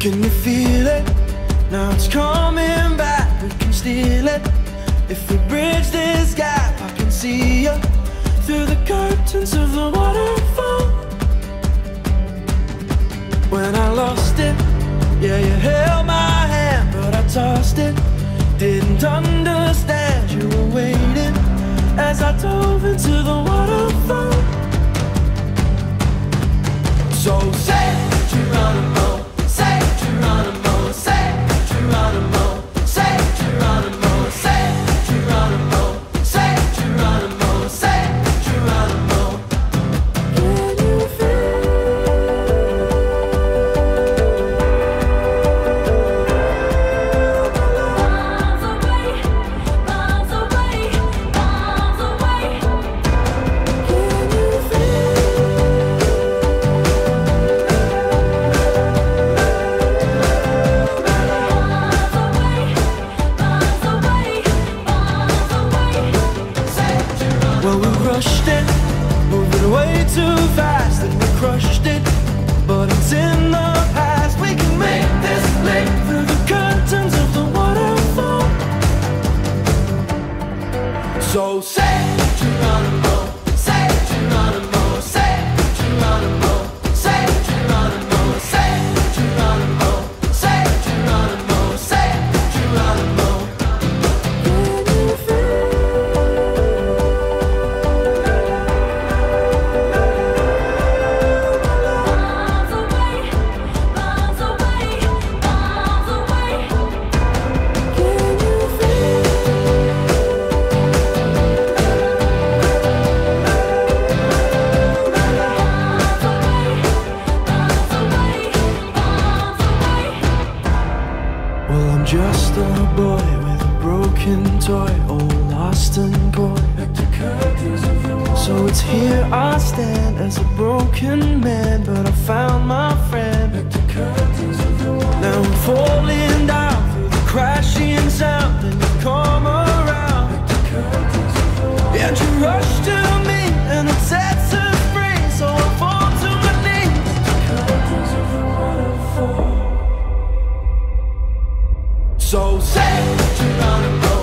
Can you feel it? Now it's coming back, we can steal it. If we bridge this gap, I can see you Through the curtains of the waterfall. When I lost it, yeah, you held my hand But I tossed it, didn't understand Well, we rushed it, moving way too fast, and we crushed it. But it's in the past. A boy with a broken toy, all lost and coy. So it's here I stand as a broken man, but I found my friend. Now I'm falling down So say, Geronimo,